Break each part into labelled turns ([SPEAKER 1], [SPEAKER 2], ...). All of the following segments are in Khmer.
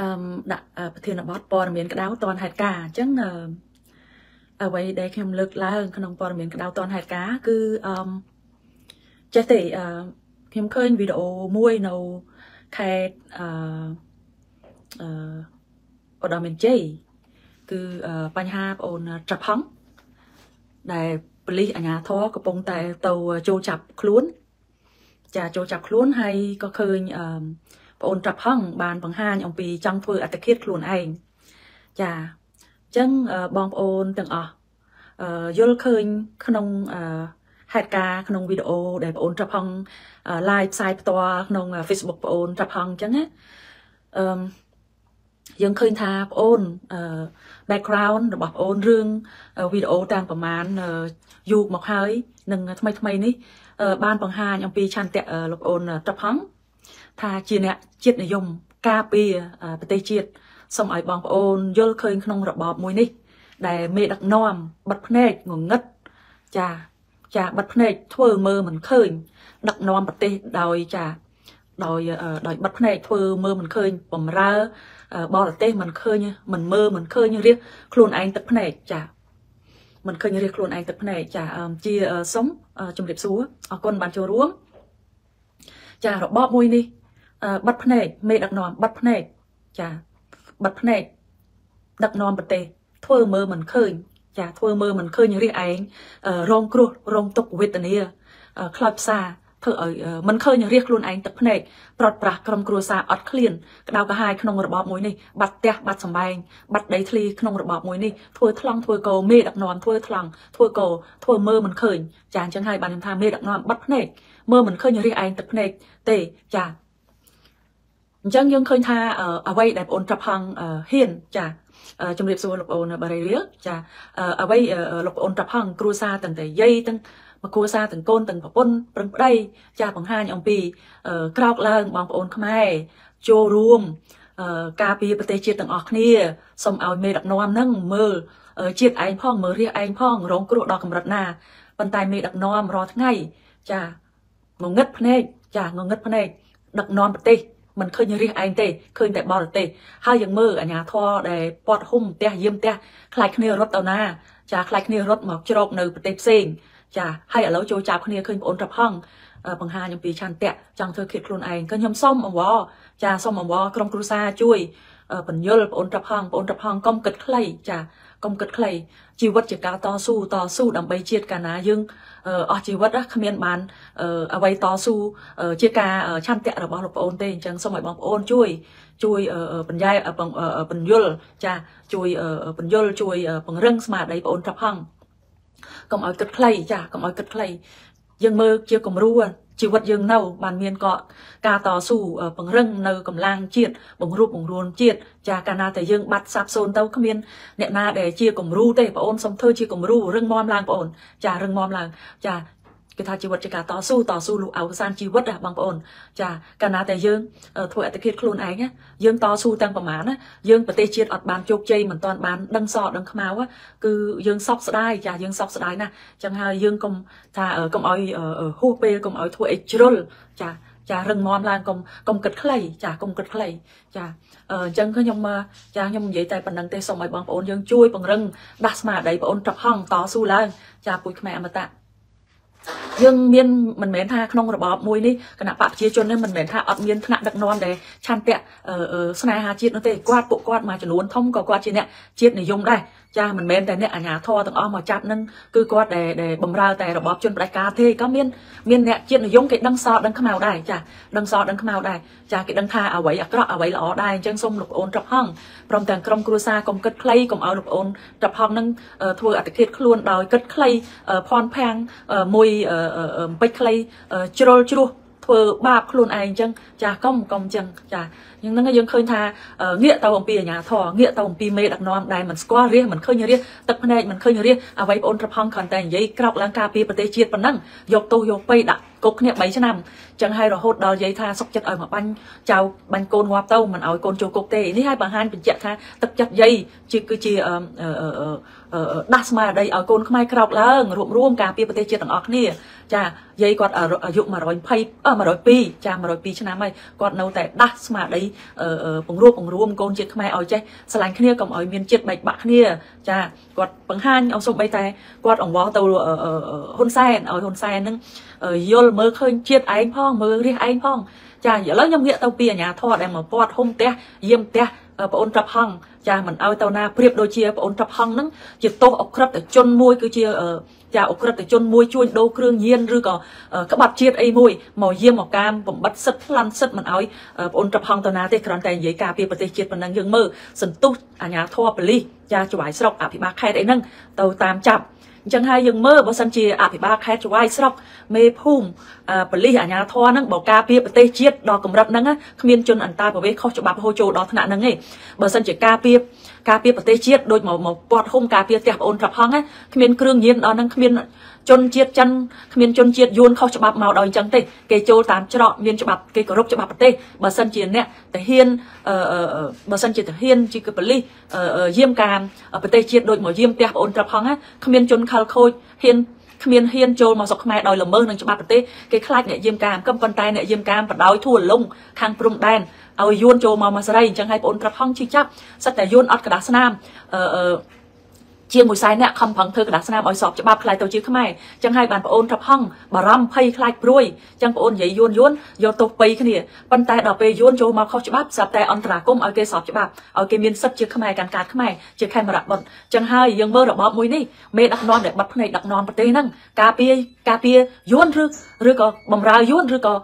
[SPEAKER 1] អឺដាក់ប្រធានបទព័ត៌មានក្តៅតនហេតុការអញ្ចឹងអឺអ្វីដែលខ្ញុំលើកឡើង ក្នុងព័ត៌មានក្តៅតនហេតុការគឺអឺចេះទេអឺខ្ញុំឃើញវីដេអូមួយនៅខេត្តអឺអឺឧត្តរមានជ័យគឺបញ្ហាបងអូនត្រាប់ហងដែលប៉ូលីសអាជ្ញាធរកំពុងតែទៅចូលចាប់ខ្លួន ចាចូលចាប់ខ្លួនហើយក៏ឃើញអឺ បងអូនត្រាប់ហងបានបង្ហាញអំពីចង់ធ្វើអត្តឃាតខ្លួនឯងចាអញ្ចឹងបងប្អូនទាំងអស់យល់ឃើញក្នុងហេតុការក្នុងវីដេអូដែលបងអូនត្រាប់ហង live ផ្សាយផ្ទាល់ក្នុង Facebook បងអូនត្រាប់ហងអញ្ចឹងណាអឺយើងឃើញថាបងអូន background របស់បងអូនរឿងវីដេអូតាមប្រមាណយូរមកហើយនឹងថ្មីថ្មីនេះបានបង្ហាញអំពីឆន្ទៈលោកអូនត្រាប់ហង ថាជាអ្នកជាតិនិយមការពារប្រទេសជាតិសូមឲ្យបងប្អូនយល់ឃើញក្នុងរបបមួយនេះ ដែលមេដឹកនាំបិទភ្នែកងងឹតចាចាបិទភ្នែកធ្វើមើលមិនឃើញ ដឹកនាំប្រទេសដោយចាដោយដោយបិទភ្នែកធ្វើមើលមិនឃើញបំរើបរទេសមិនឃើញមិនមើលមិនឃើញរៀសខ្លួនឯងទឹកភ្នែកចាមិនឃើញរៀសខ្លួនឯងទឹកភ្នែកចាជាសុំជម្រាបសួរអរគុណបានចូលរួម ចារបបមួយនេះបិទភ្នែកមេដឹកនាំបិទភ្នែកចាបិទភ្នែកដឹកនាំប្រទេសធ្វើមើលមិនឃើញចាធ្វើមើលមិនឃើញរៀសឯងរងគ្រោះរងទុក្ខវេទនាខ្លោចផ្សា ធ្វើឲ្យមិនឃើញរៀសខ្លួនឯងទឹកភ្នែកប្រត់ប្រាស់ក្រុមគ្រួសារអត់ឃ្លានក្តៅក្រហាយក្នុងរបបមួយនេះបាត់ផ្ទះបាត់សម្បែងបាត់ដីធ្លីក្នុងរបបមួយនេះធ្វើថ្លង់ធ្វើកោមេដឹកនាំធ្វើថ្លង់ធ្វើកោធ្វើមើលមិនឃើញចាអញ្ចឹងហើយបានខ្ញុំថាមេដឹកនាំបាត់ភ្នែកមើលមិនឃើញរៀសឯងទឹកភ្នែកទេចាអញ្ចឹងយើងឃើញថាអ្វីដែលបងអូនត្រាប់ហងហ៊ានចាជំរាបសួរលោកអូនបារីរៀលចាអ្វីលោកអូនត្រាប់ហងគ្រួសារទាំងតែយាយទាំង មកគ្រួសារទាំងកូនទាំងប្រពន្ធប្រឹងប្តីចាបង្ហាញអំពីក្រោកឡើងបងប្អូនខ្មែរចូលរួមការពារប្រទេសជាតិទាំងអស់គ្នាសូមឲ្យមេដឹកនាំនឹងមើលជាតិឯងផងមើលរាជឯងផងរងគ្រោះដល់កម្រិតណាប៉ុន្តែមេដឹកនាំរាល់ថ្ងៃចាងងឹតភ្នែកចាងងឹតភ្នែកដឹកនាំប្រទេសមិនឃើញរាជឯងទេឃើញតែបរទេសហើយយើងមើលអាញាធរដែលពាត់ហុំផ្ទះយាមផ្ទះខ្លាចគ្នារត់ទៅណាចាខ្លាចគ្នារត់មកជ្រកនៅប្រទេសផ្សេង ចាហើយឥឡូវចូលចាប់គ្នាឃើញបងអូនត្រផង់បង្ហាញអំពីឆន្ទៈចង់ធ្វើគិតខ្លួនឯងក៏ខ្ញុំសុំអង្វរចាសុំអង្វរក្រុមគ្រួសារជួយបញ្យលបងអូនត្រផង់បងអូនត្រផង់កុំគិតខ្លីចាកុំគិតខ្លីជីវិតជាការតស៊ូតស៊ូដើម្បីជាតិកាលណាយើងអស់ជីវិតគ្មានបានអ្វីតស៊ូជាការឆន្ទៈរបស់លោកប្អូនទេអញ្ចឹងសូមឲ្យបងប្អូនជួយជួយបញ្ញែបញ្យលចាជួយបញ្យលជួយពង្រឹងស្មារតីបងអូនត្រផង់ កុំឲ្យគិតខ្លីចាកុំឲ្យគិតខ្លីយើងមើលជាគំរូជីវិតយើងនៅបានមានក៏ការតស៊ូពង្រឹងនៅកម្លាំងជាតិបង្រួបបង្រួនជាតិចាកាលណាតែយើងបាត់សាប់សូន្យទៅគ្មានអ្នកណាដែលជាគំរូទេបងអូនសូមធ្វើជាគំរូរឹងមាំឡើងបងអូនចារឹងមាំឡើងចា គេថាជីវិតជាការតស៊ូតស៊ូលុះអវសានជីវិតណាបងប្អូនចាកាលណាតែយើងធ្វើអត្តឃាតខ្លួនឯងយើងតស៊ូទាំងប្រមាណណាយើងប្រទេសជាតិអត់បានជោគជ័យមិនទាន់បានដឹងសដឹងខ្មៅគឺយើងសោកស្ដាយចាយើងសោកស្ដាយណាស់ចឹងហើយយើងកុំថាកុំឲ្យហួសពេលកុំឲ្យធ្វើអីជ្រុលចាចារឹងមាំឡើងកុំកុំគិតខ្លីចាកុំគិតខ្លីចាអញ្ចឹងខ្ញុំចាខ្ញុំនិយាយតែប៉ុណ្្នឹងទេសូមឲ្យបងប្អូនយើងជួយពង្រឹងដាស់ស្មារតីបងប្អូនត្រប់ហងតស៊ូឡើងចាពុយខ្មែរអមតៈ យើងមានមិនមែនថាក្នុងរបបមួយនេះគណៈបកប្រជាជននេះមិនមែនថាអត់មានថ្នាក់ដឹកនាំដែលឆន្ទៈស្នេហាជាតិនោះទេគាត់ពួកគាត់មួយចំនួនធំក៏គាត់ជាអ្នកជាតិនិយមដែរ ចាមិនមែនតែអ្នកអាញាធរទាំងអស់មកចាប់នឹងគឺគាត់ដែលដែលបំរើតែរបបជនផ្ដាច់ការទេក៏មានមានអ្នកជាតិនិយមគេដឹងសដឹងខ្មៅដែរចាដឹងសដឹងខ្មៅដែរចាគេដឹងថាអ្វីអាក្រក់អ្វីល្អដែរអញ្ចឹងសូមលោកអូនត្រប់ហងព្រមទាំងក្រុមគ្រួសារកុំគិតខ្លីកុំឲ្យលោកអូនត្រប់ហងនឹងធ្វើអត្តឃាតខ្លួនដោយគិតខ្លីភ័ន្តផាំងមួយពេចខ្លីជ្រុលជ្រោះ ធ្វើបាបខ្លួនឯងអញ្ចឹងចាកុំកុំអញ្ចឹងចាយ៉ាងហ្នឹងយើងឃើញថាងាកទៅអំពីអាញាធរងាកទៅអំពីមេដឹកនាំដែលមិនស្គាល់រាជមិនឃើញរាជទឹកភ្នែកមិនឃើញរាជអ្វីបងអូនប្រផំគ្រាន់តែនិយាយក្រោកឡើងការពារប្រទេសជាតិប៉ុណ្ណឹងយកទោសយកពេដាក់គុកគ្នា3ឆ្នាំចឹងហើយរហូតដល់និយាយថាសុកចិត្តឲ្យមកបាញ់ចៅបាញ់កូនងាប់ទៅមិនឲ្យកូនចូលគុកទេនេះហើយបង្ហាញបញ្ជាក់ថាទឹកចិត្តយាយជាគឺជាដាស់ស្មារតីឲ្យកូនខ្មែរក្រោកឡើងរួបរวมការពារប្រទេសជាតិទាំងអស់គ្នាចាយាយគាត់អាយុ120អ102ចា102ឆ្នាំហើយគាត់នៅតែដាស់ស្មារតីពង្រួបពង្រួមកូនជាតិខ្មែរឲ្យចេះស្រឡាញ់គ្នាកុំឲ្យមានជាតិបែកបាក់គ្នាចាគាត់បង្ហាញឲ្យសូម្បីតែគាត់អង្វរទៅហ៊ុនសែនឲ្យហ៊ុនសែននឹងយល់មើលឃើញជាតិឯងផងមើលរះឯងផងចាឥឡូវខ្ញុំងាកទៅពីអាញាធរដែលមកពាត់ហុំផ្ទះយាមផ្ទះ ប្អូនត្រាប់ហងចាមិនឲ្យទៅណាប្រៀបដូចជាប្អូនត្រាប់ហងហ្នឹងជាទោសអក្រិតជនមួយគឺជាចាអក្រិតជនមួយជួញដូរគ្រឿងញៀនឬក៏ក្បត់ជាតិអីមួយមកយាមមកកាមបំបត្តិសិទ្ធផ្លន់សិទ្ធមិនឲ្យប្អូនត្រាប់ហងទៅណាទេគ្រាន់តែនិយាយការពីប្រទេសជាតិប៉ុណ្ណឹងយើងមើលសន្ទុះអាញាធរប៉ូលីសចាច្បាយស្រុកអភិបាលខេត្តអីហ្នឹងទៅតាមចាប់ អញ្ចឹងហើយយើងមើលបើសិនជាអភិបាលខេត្តចវាយស្រុកមេភូមិប៉ូលីសអាជ្ញាធរហ្នឹងបើការពារប្រទេសជាតិដល់កម្រិតហ្នឹងគ្មានជនអន្តរប្រវេសខុសច្បាប់ហូរចូលដល់ថ្នាក់ហ្នឹងទេបើសិនជាការពារការពារប្រទេសជាតិដូចមកមកពាត់ហុំការពារផ្ទះបងអូនត្រាប់ហងគ្មានគ្រឿងញៀនដល់ហ្នឹងគ្មាន ជនជាតិចិនគ្មានជនជាតិយួនខុសច្បាប់មកដល់អញ្ចឹងទេគេចូលតាមច្រកមានច្បាប់គេគោរពច្បាប់ប្រទេសបើសិនជាអ្នកតាហ៊ានបើសិនជាតាហ៊ានជាកប៉ូលីសយាមកាមប្រទេសជាតិដូចមកយាមផ្ទះបងអូនត្រាប់ហងគ្មានជនខលខូចហ៊ានគ្មានហ៊ានចូលមកស្រុកខ្មែរដោយល្មើសនឹងច្បាប់ប្រទេសគេខ្លាចអ្នកយាមកាមក៏ប៉ុន្តែអ្នកយាមកាមបដោយធួលងខាងព្រំដែនឲ្យយួនចូលមកមកសេរីអញ្ចឹងឲ្យបងអូនត្រាប់ហងជិះចាប់សិតតែយួនអត់กระดาษស្នាមអឺ ជាមួយ40នាក់ខំប្រឹងធ្វើកណ្ដាស់ស្នាមឲ្យសອບច្បាប់ខ្លាយទៅជាខ្មែរចឹងហើយបានប្អូនថប់ហង់បារម្ភភ័យខ្លាចព្រួយចឹងប្អូននិយាយយួនយួនយកទោសបីគ្នាប៉ុន្តែដល់ពេលយួនចូលមកខុសច្បាប់ស្រាប់តែអន្តរាគមឲ្យគេសອບច្បាប់ឲ្យគេមានសិទ្ធិជាខ្មែរកាន់កាតខ្មែរជាខេមរៈបុត្រចឹងហើយយើងមើលរបបមួយនេះមេដឹកនាំដែលបាត់ភ្នែកដឹកនាំប្រទេសហ្នឹងការពារការពារយួនឬឬក៏បំរើយួនឬក៏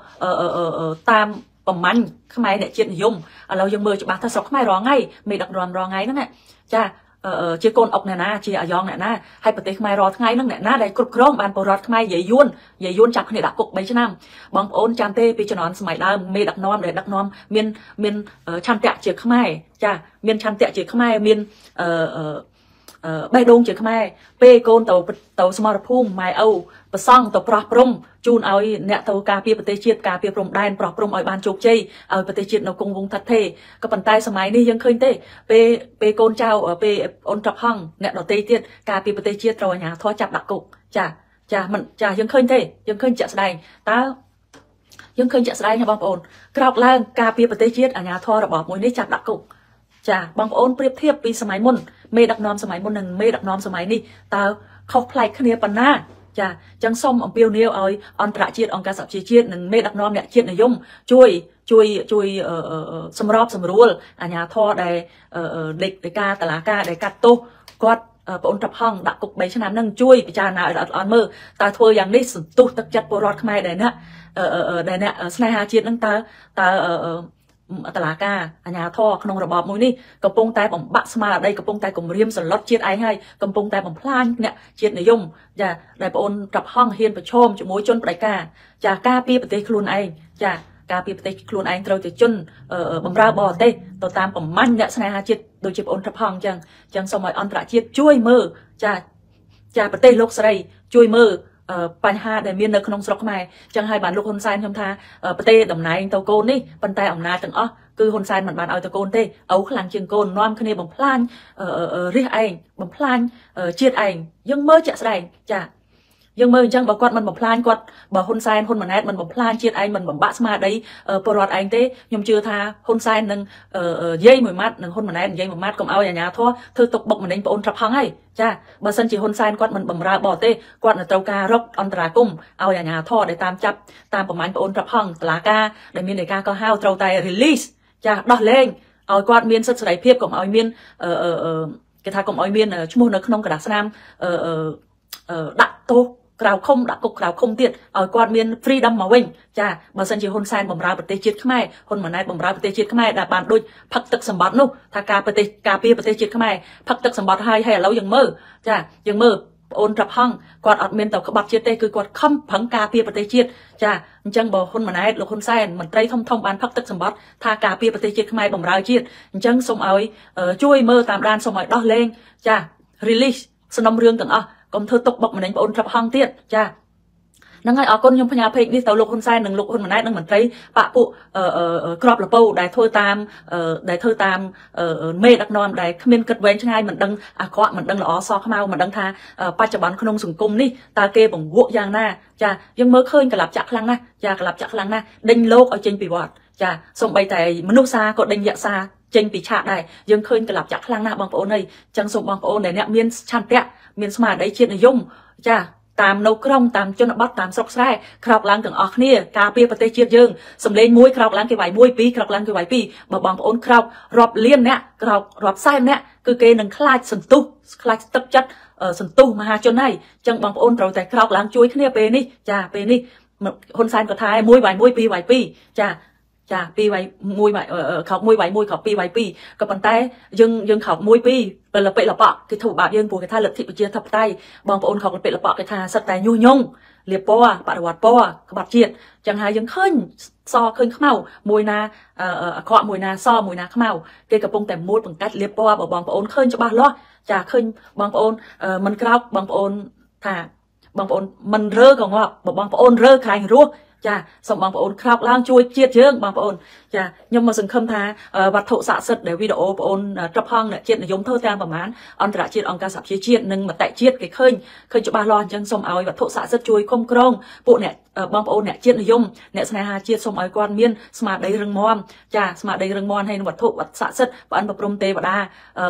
[SPEAKER 1] តាមប្រមាញ់ខ្មែរអ្នកជាតិនិយមឥឡូវយើងមើលច្បាស់ថាស្រុកខ្មែររងថ្ងៃមេដឹកនាំរងថ្ងៃហ្នឹងចា ជាកូនអុកអ្នកណាជាអាយ៉ងអ្នកណាហើយប្រទេសខ្មែររាល់ថ្ងៃហ្នឹងអ្នកណាដែលគ្រប់គ្រងបានពលរដ្ឋខ្មែរយាយយួនយាយយួនចាប់គ្នាដាក់គុក3ឆ្នាំបងប្អូនចាំទេពីជំនាន់សម័យដើមមេដឹកនាំដែលដឹកនាំមានមានឆន្ទៈជាខ្មែរចាមានឆន្ទៈជាខ្មែរមានអឺ បេះដូងជាខ្មែរពេលកូនទៅទៅសមរភូមិម៉ែឪប្រសង់ទៅប្រោះព្រំជូនឲ្យអ្នកទៅការពារប្រទេសជាតិការពារព្រំដែនប្រោះព្រំឲ្យបានជោគជ័យឲ្យប្រទេសជាតិនៅគង់វង្សថិតថេរក៏ប៉ុន្តែសម័យនេះយើងឃើញទេពេលពេលកូនចៅពេលអូនត្រាប់ហងអ្នកដទៃទៀតការពារប្រទេសជាតិត្រូវអាជ្ញាធរចាប់ដាក់គុកចាចាមិនចាយើងឃើញទេយើងឃើញជាក់ស្ដែងតើយើងឃើញជាក់ស្ដែងណាបងប្អូនក្រោកឡើងការពារប្រទេសជាតិអាជ្ញាធររបបមួយនេះចាប់ដាក់គុក ចាបងប្អូនប្រៀបធៀបពីសម័យមុនមេដឹកនាំសម័យមុននិងមេដឹកនាំសម័យនេះតើខុសប្លែកគ្នាប៉ុណ្ណាចាអញ្ចឹងសូមអំពាវនាវឲ្យអន្តរជាតិអង្គការសហជីវជាតិនិងមេដឹកនាំអ្នកជាតិនិយមជួយជួយជួយសម្របសម្រួលអាជ្ញាធរដែលដេកដីកាតឡាការដែលកាត់ទោសគាត់បងអូនត្រាប់ហងដាក់គុក3ឆ្នាំហ្នឹងជួយពិចារណាឲ្យល្អអត់មើលតើធ្វើយ៉ាងនេះសន្ទុះទឹកចិត្តពលរដ្ឋខ្មែរដែលអ្នកដែលអ្នកស្នេហាជាតិហ្នឹងតើតើ តឡាការអាញាធរក្នុងរបបមួយនេះកំពុងតែបំបាក់ស្មារតីកំពុងតែគំរាមសន្លត់ជាតិឯងហើយកំពុងតែបំផ្លាញអ្នកជាតិនិយមចាដែលបងអូនប្រាប់ហងហ៊ានប្រឈមជាមួយជនបដិការចាការពារប្រទេសខ្លួនឯងចាការពារប្រទេសខ្លួនឯងត្រូវតែជនបំរើបរទេសទៅតាមប្រមាញ់អ្នកស្នេហាជាតិដូចជាបងអូនប្រាប់ហងអញ្ចឹងអញ្ចឹងសូមឲ្យអន្តរជាតិជួយមើលចាចាប្រទេសលោកស្រីជួយមើល បញ្ហាដែលមាននៅក្នុងស្រុកខ្មែរចឹងហើយបានលោកហ៊ុនសែនខ្ញុំថាប្រទេសតំណែងទៅកូននេះប៉ុន្តែអំណាចទាំងអស់គឺហ៊ុនសែនមិនបានឲ្យទៅកូនទេឪខ្លាំងជាងកូននាំគ្នាបំផ្លាញរះឯងបំផ្លាញជាតិឯងយើងមើលជាក់ស្ដែងចា យើងមើលអញ្ចឹងបើគាត់មិនបំផ្លាញគាត់បើហ៊ុនសែនហ៊ុនម៉ាណែតមិនបំផ្លាញជាតិឯងមិនបំបាក់ស្មារតីពលរដ្ឋឯងទេខ្ញុំជឿថាហ៊ុនសែននឹងនិយាយមួយម៉ាត់និងហ៊ុនម៉ាណែតនិយាយមួយម៉ាត់កុំឲ្យអាជ្ញាធរធ្វើទុកបុកម្នេញបងអូនត្រាប់ហងហើយចាបើសិនជាហ៊ុនសែនគាត់មិនបំរើបរទេសគាត់នឹងត្រូវការរកអន្តរាគមឲ្យអាជ្ញាធរដែលតាមចាប់តាមប្រមាញ់បងអូនត្រាប់ហងតឡាការដែលមាននៃការកោះហៅត្រូវតែ release ចាដោះលែងឲ្យគាត់មានសិទ្ធិសេរីភាពកុំឲ្យមានអឺគេថាកុំឲ្យមានឈ្មោះនៅក្នុងក្រដាសស្នាមអឺដាក់ទោស ក្រៅឃុំដាក់គុកក្រៅឃុំទៀតឲ្យគាត់មាន freedom មកវិញចាបើសិនជាហ៊ុនសែនបំរើប្រទេសជាតិខ្មែរហ៊ុនម៉ាណែតបំរើប្រទេសជាតិខ្មែរដែលបានដូចផឹកទឹកសម្បត្តិនោះថាការប្រទេសការពារប្រទេសជាតិខ្មែរផឹកទឹកសម្បត្តិហើយហើយឥឡូវយើងមើលចាយើងមើលបងអូនត្រាប់ហងគាត់អត់មានទៅក្បត់ជាតិទេគឺគាត់ខំប្រឹងការពារប្រទេសជាតិចាអញ្ចឹងបើហ៊ុនម៉ាណែតលោកហ៊ុនសែនមន្ត្រីធំធំបានផឹកទឹកសម្បត្តិថាការពារប្រទេសជាតិខ្មែរបំរើជាតិអញ្ចឹងសូមឲ្យជួយមើលតាមដានសូមឲ្យដោះលែងចា release សំណុំរឿងទាំងអស់ កុំធ្វើទុកបុកម្នេញបងអូនត្រាប់ហងទៀតចាហ្នឹងហើយអរគុណខ្ញុំផ្ញើ page នេះទៅលោកហ៊ុនសែននិងលោកហ៊ុនម៉ាណែតនិងមន្ត្រីបកពួកក្របលពោដែលធ្វើតាមដែលធ្វើតាមមេដឹកនាំដែលគ្មានគិតវែងឆ្ងាយមិនដឹងអាក្រក់មិនដឹងល្អសខ្មៅមិនដឹងថាបច្ចុប្បន្នក្នុងសង្គមនេះតើគេបង្វក់យ៉ាងណាចាយើងមើលឃើញកលាប់ចាក់ខ្លាំងណាស់ចាកលាប់ចាក់ខ្លាំងណាស់ដេញលោកឲ្យចេញពីវត្តចាសំបីតែមនុស្សសាក៏ដេញយក្សា ចេញពីឆាកដែរយើងឃើញកលាប់ចាក់ខ្លាំងណាស់បងប្អូនអើយចឹងសូមបងប្អូនដែលអ្នកមានឆន្ទៈមានស្មារតីជាតិនិយមចាតាមនៅក្រុងតាមជនបទតាមស្រុកស្រែក្រោកឡើងទាំងអស់គ្នាការពារប្រទេសជាតិយើងសំលេងមួយក្រោកឡើងគេវាយមួយពីរក្រោកឡើងគេវាយពីរបើបងប្អូនក្រោករាប់លានអ្នកក្រោករាប់សែនអ្នកគឺគេនឹងខ្លាចសន្ទុះខ្លាចទឹកចិត្តសន្ទុះមហាជនហើយអញ្ចឹងបងប្អូនត្រូវតែក្រោកឡើងជួយគ្នាពេលនេះចាពេលនេះហ៊ុនសែនក៏ថាមួយវាយមួយពីរវាយពីរចា ចាពីរវាយមួយខោបមួយវាយមួយខោបពីរវាយពីរក៏ប៉ុន្តែយើងយើងខោបមួយពីរពេលលពិលបកគេធ្វើបាបយើងព្រោះគេថាលទ្ធិប្រជាធិបតេយ្យបងប្អូនខោបលពិលបកគេថាសិតតែញុះញង់លៀបពណ៌បដិវត្តពណ៌ក្បត់ជាតិចឹងហើយយើងឃើញសឃើញខ្មៅមួយណាអាក្រក់មួយណាសមួយណាខ្មៅគេកំពុងតែមូលបង្កាច់លៀបពណ៌បើបងប្អូនឃើញច្បាស់លាស់ចាឃើញបងប្អូនមិនក្រោកបងប្អូនថាបងប្អូនមិនរើក៏ងាប់បើបងប្អូនរើខ្លាញ់រស់ ចាសូមបងប្អូនក្រោកឡើងជួយជាតិយើងបងប្អូនចាខ្ញុំមកសង្ឃឹមថាវត្ថុស័ក្តិសិទ្ធិដែលវីដេអូបងប្អូនត្រឹបហងអ្នកជាតិនិយមធ្វើតាមប្រមាណអន្តរជាតិអង្គការសហប្រជាជាតិនិងមតិជាតិគេឃើញឃើញច្បាស់លាស់អញ្ចឹងសូមឲ្យវត្ថុស័ក្តិសិទ្ធិជួយគ្រប់គ្រងពួកអ្នកបងប្អូនអ្នកជាតិនិយមអ្នកស្នេហាជាតិសូមឲ្យគាត់មានស្មារតីរឹងមាំចាស្មារតីរឹងមាំហើយនឹងវត្ថុវត្ថុស័ក្តិសិទ្ធិព្រះអិនប្រព្រំទេវតា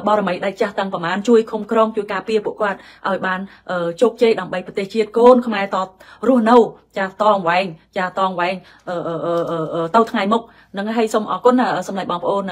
[SPEAKER 1] បរមីដៃចាស់តាំងប្រមាណជួយគ្រប់គ្រងជួយការពារពួកគាត់ឲ្យបានជោគជ័យដើម្បីប្រទេសជាតិកូនខ្មែរតរស់នៅចាតងវែងចាតងវែងទៅថ្ងៃមុខនឹងហើយសូមអរគុណសម្រាប់បងប្អូន